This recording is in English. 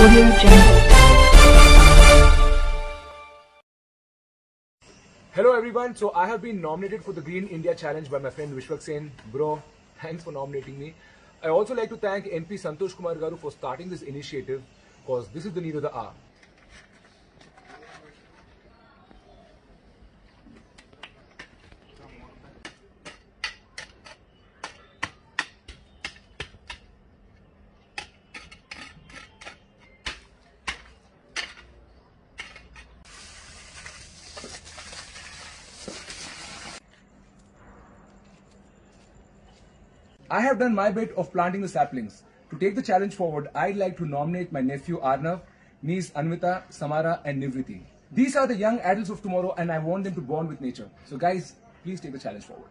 Audio Jungle. Hello everyone, so I have been nominated for the Green India Challenge by my friend Vishwak Sen. Bro, thanks for nominating me. I also like to thank MP Santosh Kumar Garu for starting this initiative because this is the need of the hour. I have done my bit of planting the saplings. To take the challenge forward, I'd like to nominate my nephew Arnav, niece Anvita, Samara, and Nivriti. These are the young adults of tomorrow, and I want them to bond with nature. So, guys, please take the challenge forward.